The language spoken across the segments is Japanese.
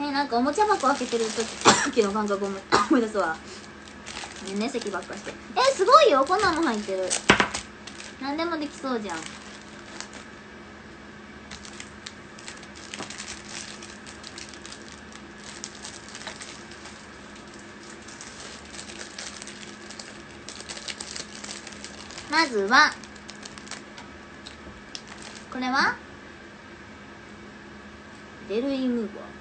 ねなんかおもちゃ箱開けてる時の感覚思い 思い出すわ。ねね席ばっかして。えすごいよ。こんなんも入ってる。何でもできそうじゃん。まずはこれは？デルイムーバー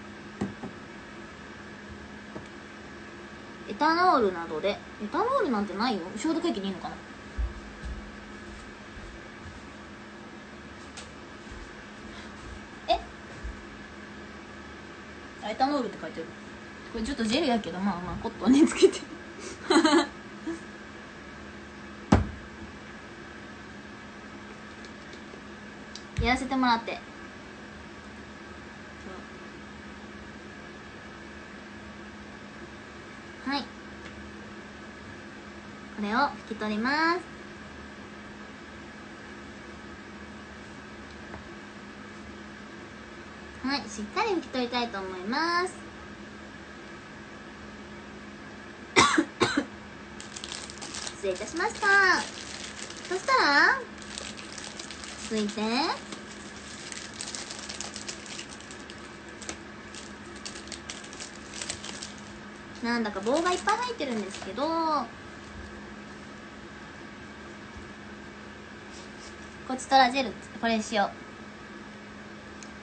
タノールなどでエタノールなんてないよ。消毒液でいいのかな？え？エタノールって書いてる。これちょっとジェルやけどまあまあコットンねつけて。やらせてもらってはいこれを拭き取ります。はいしっかり拭き取りたいと思います。失礼いたしました。そしたら続いて。なんだか棒がいっぱい入ってるんですけどこちとらジェルこれにしよう。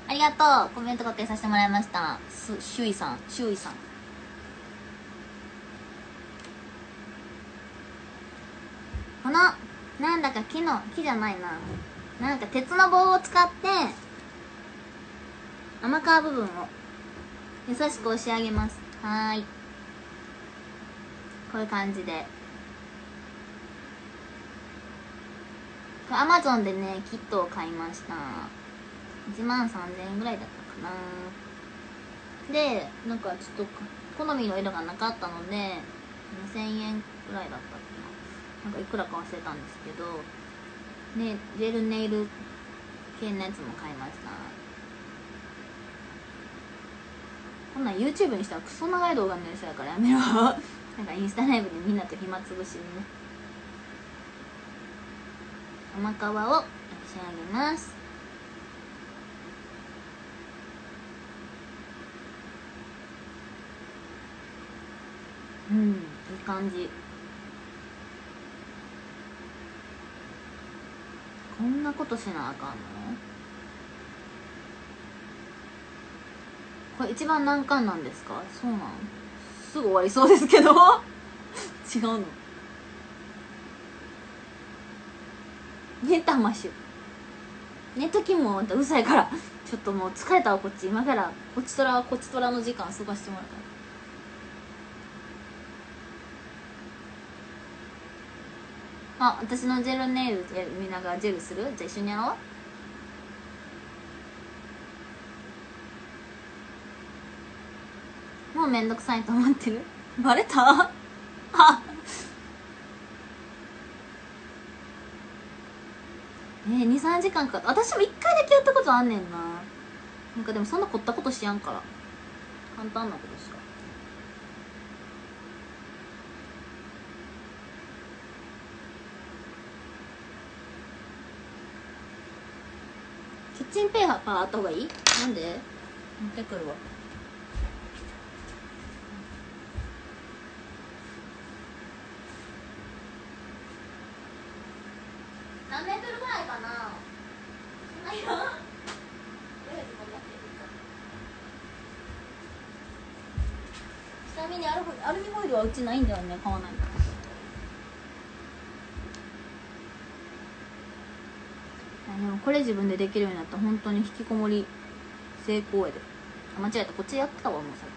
ありがとう。コメント確認させてもらいました。すしゅういさん。しゅういさん。このなんだか木の木じゃないな。なんか鉄の棒を使って甘皮部分を優しく押し上げます。はーい。こういう感じでこれアマゾンでねキットを買いました。1万3000円ぐらいだったかな。でなんかちょっと好みの色がなかったので2000円ぐらいだったかな。なんかいくらか忘れたんですけど。ねジェルネイル系のやつも買いました。こんなん YouTube にしたらクソ長い動画になりそうやからやめろ。なんかインスタライブでみんなと暇つぶしにね。甘皮を仕上げます。うんいい感じ。こんなことしなあかんの？これ一番難関なんですか？そうなん？すぐ終わりそうですけど。違うの。寝たマッシュ寝ときもうるさいからちょっともう疲れたわこっち。今からこっちとらこっちとらの時間過ごしてもらうから。あ私のジェルネイル見ながらジェルする？じゃあ一緒にやろう。もうめんどくさいと思ってる？バレた？あえ、23時間か。私も1回だけやったことあんねんな。なんかでもそんな凝ったことしやんから。簡単なことしか。キッチンペーパーあった方がいい？なんで？持ってくるわ何メートルぐらいかなそんなにとりあえずこんなちなみにアルアルミホイルはうちないんだよね買わないからでもこれ自分でできるようになった。本当に引きこもり成功やで。間違えた。こっちでやってたわもうさっ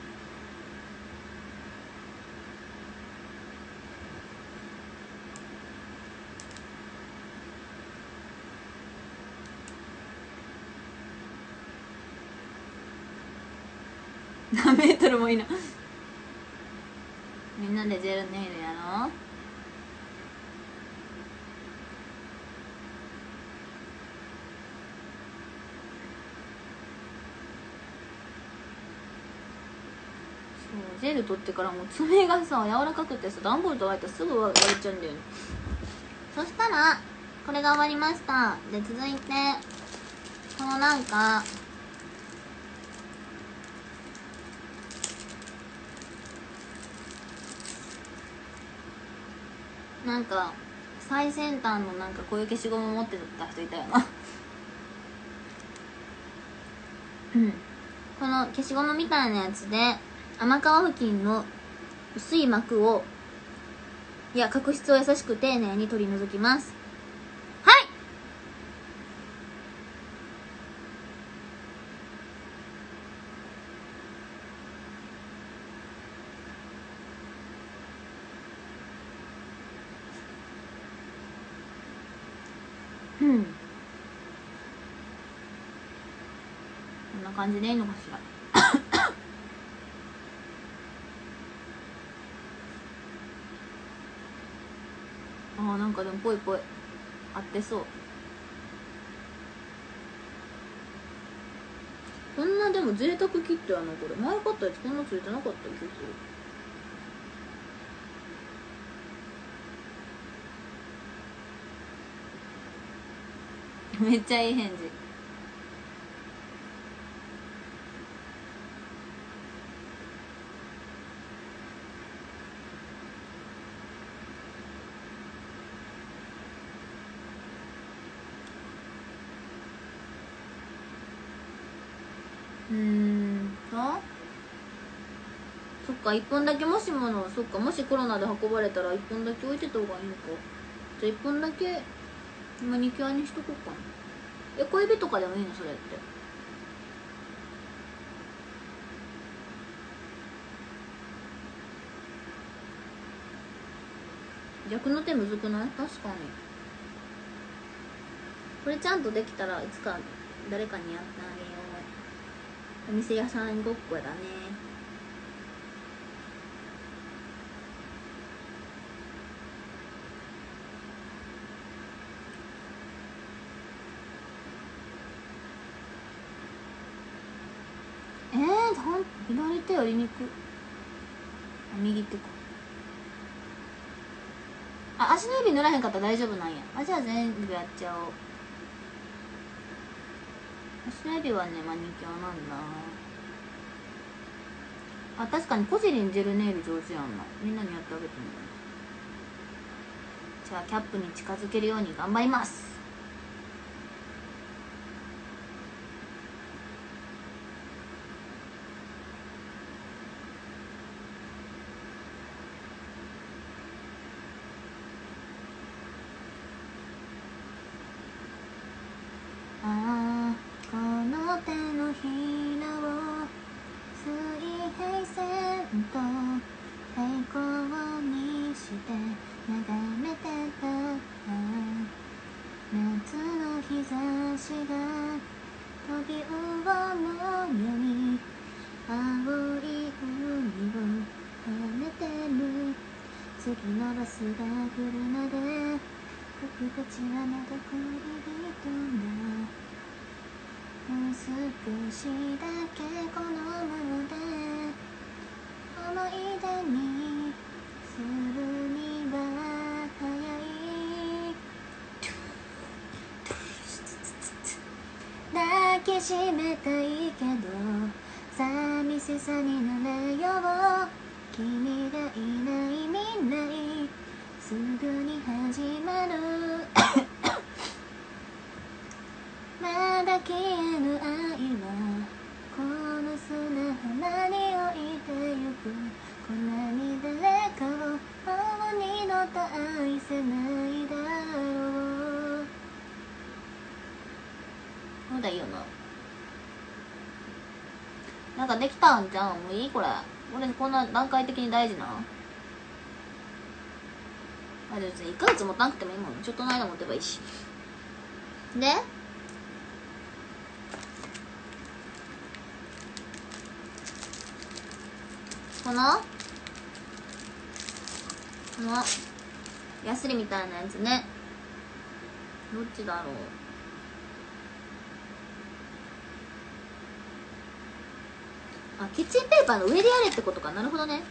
何メートルもいい。なでジェルネイルやろ？うジェル取ってからもう爪がさ柔らかくてさ段ボールと入ったらすぐ割れちゃうんだよね。そしたらこれが終わりました。で続いてこのなんかなんか最先端のなんかこういう消しゴム持ってた人いたよな。うん。この消しゴムみたいなやつで甘皮付近の薄い膜をいや角質を優しく丁寧に取り除きます。うん。こんな感じでいいのかしら？あーなんかでもぽいぽい合ってそう。こんなでも贅沢キットやなこれ。前買ったやつこんなついてなかった気がする。めっちゃいい返事。うんあそっか1本だけもしものそっかもしコロナで運ばれたら1本だけ置いてた方がいいのか。じゃあ1本だけマニキュアにしとこうかな。え小指とかでもいいの？それって。逆の手むずくない？確かに。これちゃんとできたらいつか誰かにやってあげよう。お店屋さんごっこだねえー、ほん左手やりにくあ右手か。あ足の指塗らへんかったら大丈夫なんや。あじゃあ全部やっちゃおう。足の指はねマニキュアなんだ。あ確かにコジリンジェルネイル上手やんな。みんなにやってあげてもじゃあキャップに近づけるように頑張りますああこの手のひらを水平線と平行にして眺めてた夏の日差しが飛び魚のように青い海を跳ねてる次のバスが来るまで僕たちはまだ恋人だもう少しだけこのままで思い出にしめたいけど寂しさになれよう。君がいない未来すぐに始まる。まだ消えぬ愛はこの砂浜に置いてゆく。こんなに誰かをもう二度と愛せないだろう。そうだよな。かできたんじゃん？もういい？これ。俺こんな段階的に大事な？あ別に1ヶ月持たなくてもいいもんちょっとの間持てばいいし。で？この？この？ヤスリみたいなやつね。どっちだろう？あキッチンペーパーの上でやれってことか。なるほどね。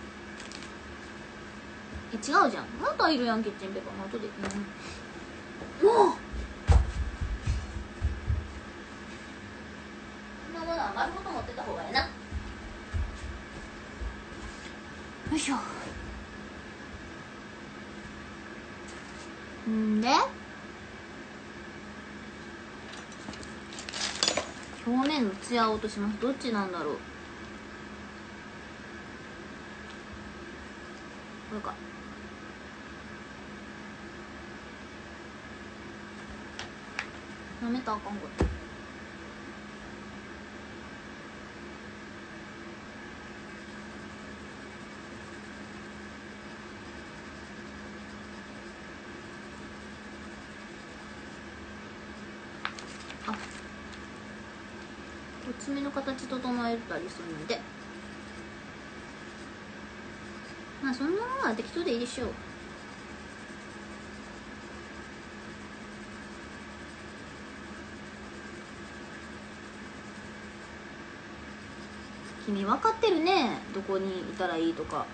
え違うじゃん。またいるやんキッチンペーパー。後で、うん、もうこんなものは丸ごと持ってた方がええな。よいしょ。んで？表面のツヤを落とします。どっちなんだろうこれかなめたらあかんこれあこう爪の形整えたりするので。まあそんなものは適当でいいでしょう。君分かってるね。どこにいたらいいとか。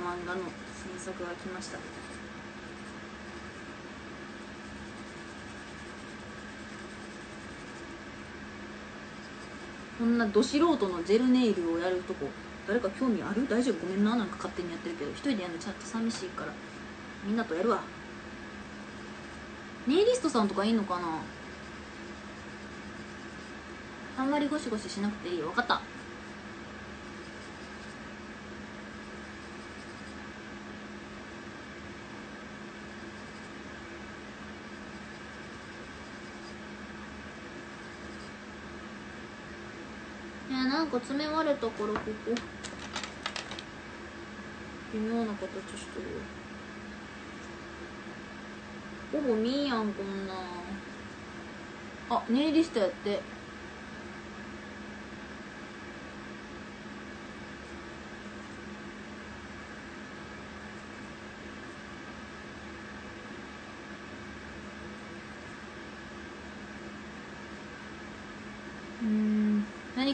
な漫画の新作が来ました。こんなど素人のジェルネイルをやるとこ誰か興味ある？大丈夫？ごめんな。なんか勝手にやってるけど一人でやるのちょっと寂しいから。みんなとやるわ。ネイリストさんとかいいのかな？あんまりゴシゴシしなくていいよ。分かった。なんか爪割れたからここ。微妙な形してるほぼ見んやんこんなあネイリストやって。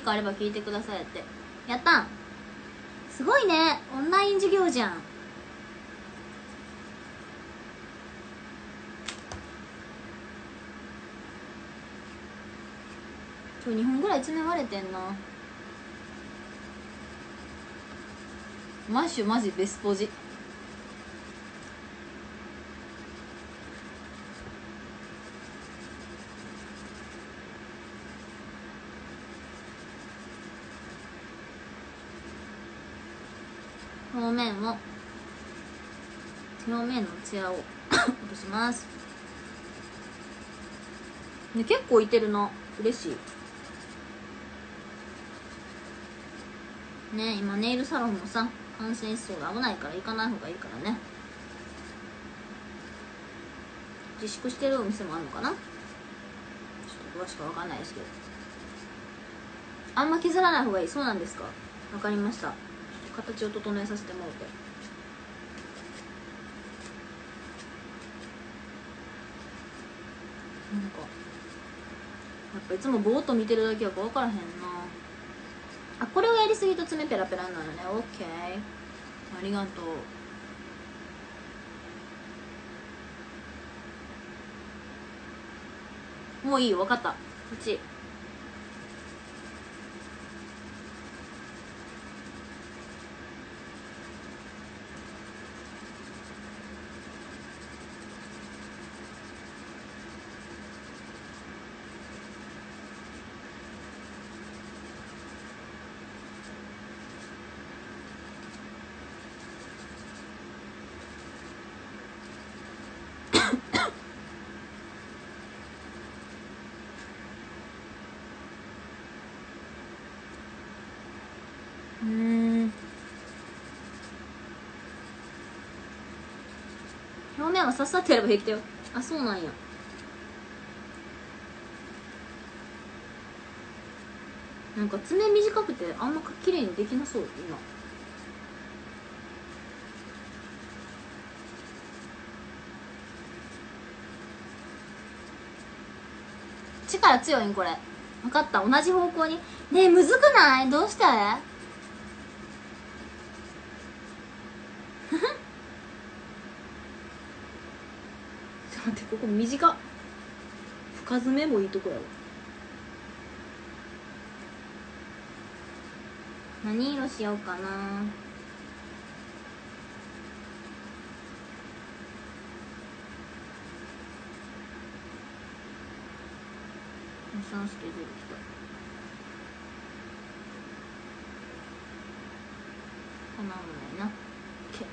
かあれば聞いてくださいって。やったん。すごいね。オンライン授業じゃん。今日2本ぐらい爪割れてんな。マッシュマジベスポジ表面を表面のツヤを 落とします。ね結構いてるな。嬉しい。ね今ネイルサロンもさ感染しそうで危ないから行かない方がいいからね。自粛してるお店もあるのかな？ちょっと詳しくわかんないですけど。あんま削らない方がいい。そうなんですか？わかりました。形を整えさせてもらって。なんかやっぱいつもぼーっと見てるだけやから分からへんな。あこれをやりすぎると爪ペラペラになるね。オッケー。ありがとう。もういいよ。分かった。こっち。表面はさっさとやれば平気だよ。あそうなんや。なんか爪短くてあんま綺麗にできなそう今。力強いんこれ。分かった。同じ方向に。ねえむずくない？どうしたて？待ってここ短っ。深爪もいいとこやわ。何色しようかな。さんスケジュール来たこんなもないな OK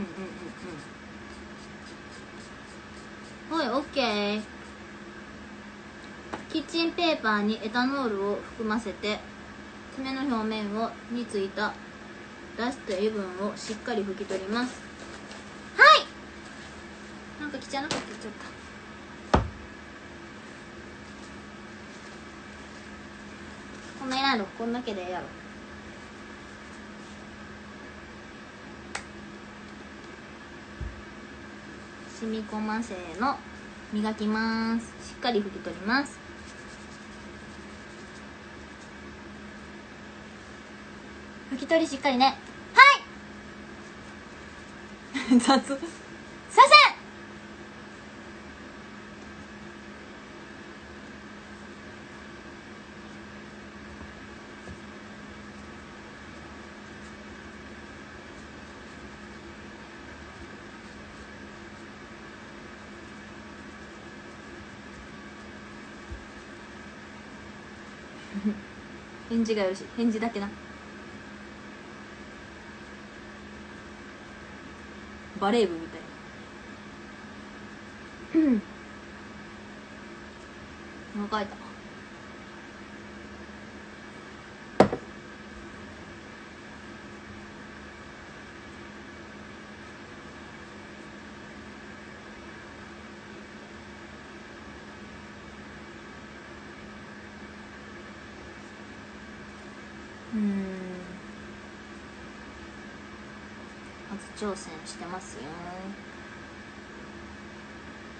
うんうんうんはいオッケー。キッチンペーパーにエタノールを含ませて爪の表面をについたダスト油分をしっかり拭き取ります。はい！なんか汚くなっちゃった。こんなやろこんだけでええやろ。染み込ませの磨きます。しっかり拭き取ります。拭き取りしっかりね。はい。雑させん返事がよろしい返事だけな。バレー部みたいうん。お腹痛いうん初挑戦してますよ。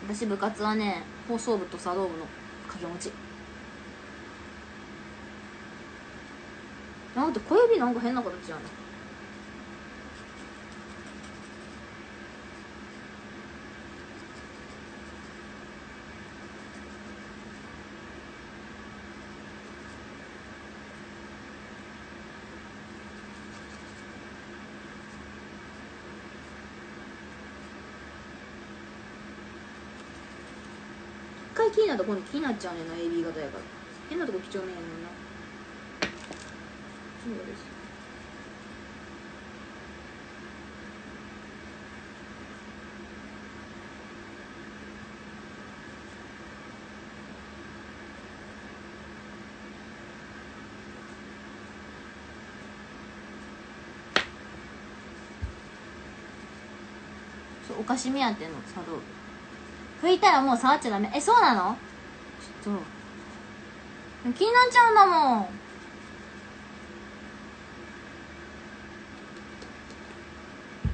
私部活はね放送部と茶道部の掛け持ち。なんて小指なんか変な形やなね。回気になったら今度気になっちゃうねんな AB 型やから。変なとこ几帳面やねんな。そうです。お菓子目当ての茶道部拭いたらもう触っちゃダメ。えそうなの？ちょっと。気になっちゃうんだもん。いっ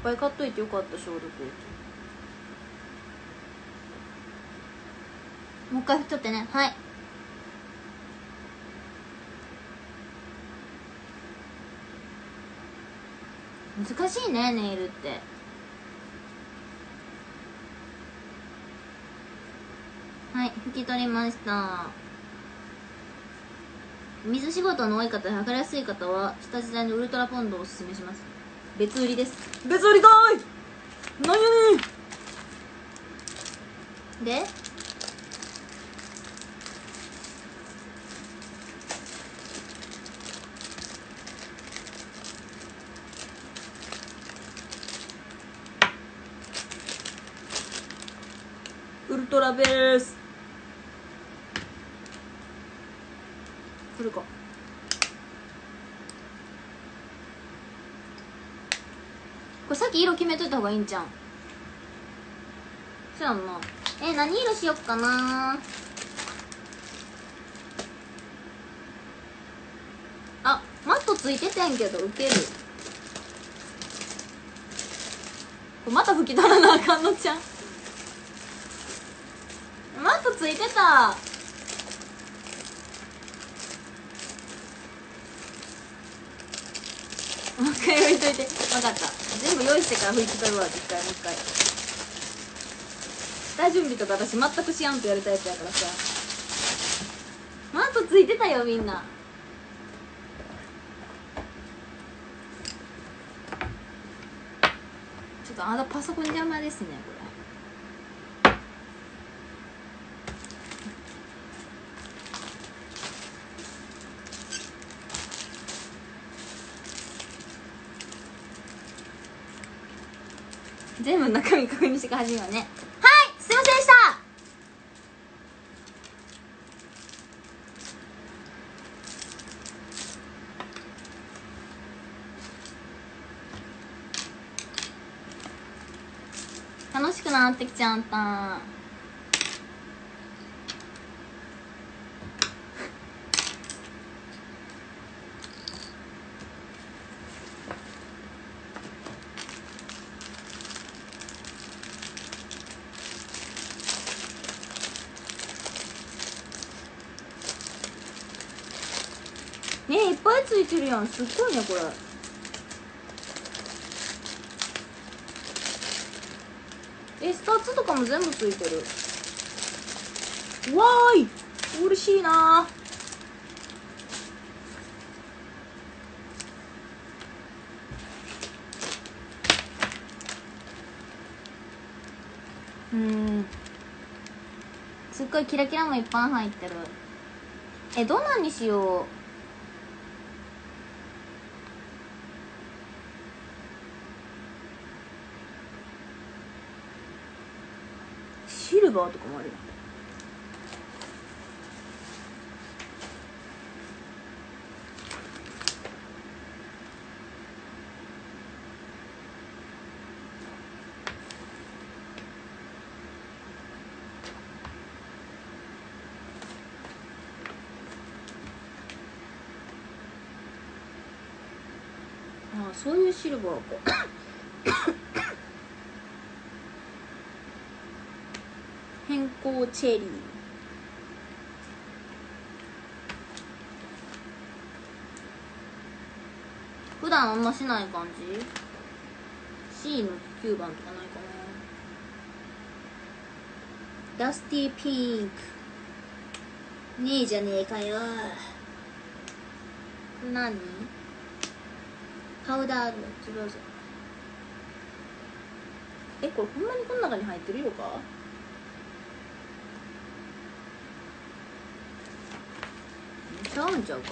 ぱい買っといてよかった消毒液。もう一回拭き取ってね。はい。難しいねネイルってはい拭き取りました。水仕事の多い方測りやすい方は下地台のウルトラポンドをおすすめします。別売りです。別売りかーい！何やねん！でウルトラベースこれか。これさっき色決めといた方がいいんじゃんそうやんな。え何色しよっかな？あマットついててんけどウケる。これまた拭き取らなあかんのちゃんマットついてたもう一回拭いといて。分かった。全部用意してから拭いて取るわ一回もう一回。下準備とか私全くしやんとやるタイプやからさ。マットついてたよみんな。ちょっとあのパソコン邪魔ですねこれ。全部中身確認してから始めようねはいすいませんでした。楽しくなってきちゃったねいっぱいついてるやん。すっごいねこれ。えスタッツとかも全部ついてる。わーい。嬉しいなうん。すっごいキラキラもいっぱい入ってる。えどんなんにしようシルバーとかもあるよ。ああそういうシルバーか。チェリー。普段あんましない感じ？C の9番とかないかな？ダスティーピンク。ねえじゃねえかよ。何？パウダーの違うぞえこれほんまにこの中に入ってる色か？ちゃうんちゃうか？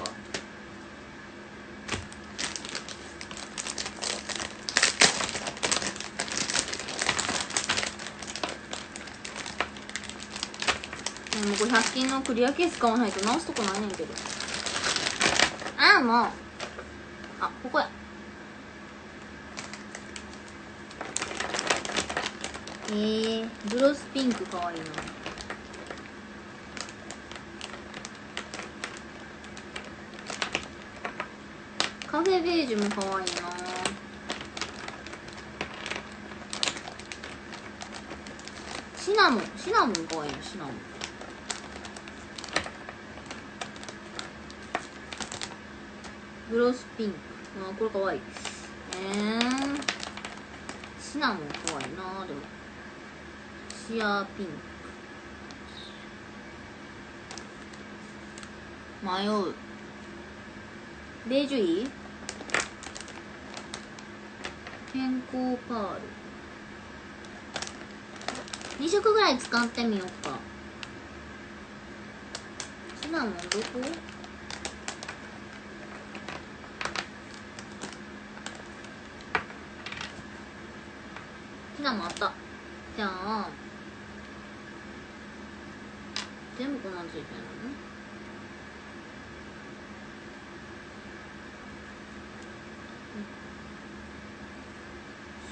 もこれ100均のクリアケース買わないと直すとこないねんけど。ああもう。あここや。えー、グロスピンクかわいいな。ベージュもかわいな。シナモンシナモンかわいいなシナモン。グロスピンク。あこれかわい。いえー、シナモンかわいいなでも。シアーピンク。迷う。ベージュいい？健康パール。2色ぐらい使ってみようか。シナモンどこ？シナモンあった。じゃあ全部こんなんついてるのね。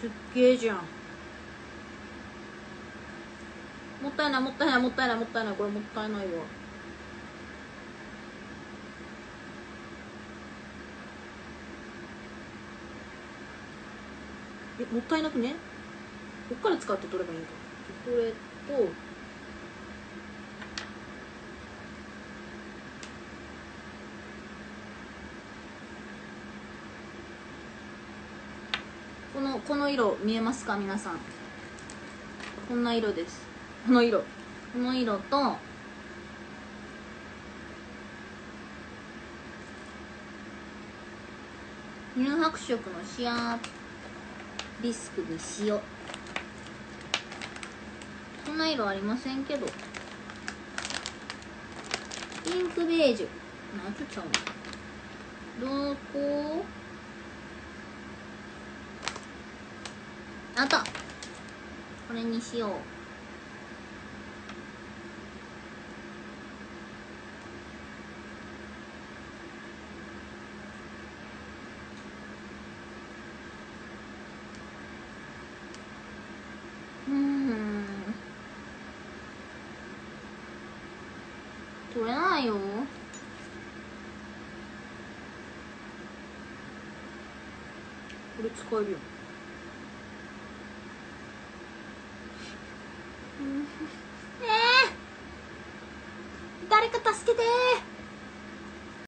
すっげえじゃん。もったいないもったいないもったいないもったいないこれもったいないわ。えもったいなくね？こっから使って取ればいいんか。これとこの色見えますか皆さん？こんな色です。この色。この色と乳白色のシアビスクに塩。そんな色ありませんけど。ピンクベージュ。なちょっちゃうの？どこ？あった。これにしよう。うん。取れないよ。これ使えるよ。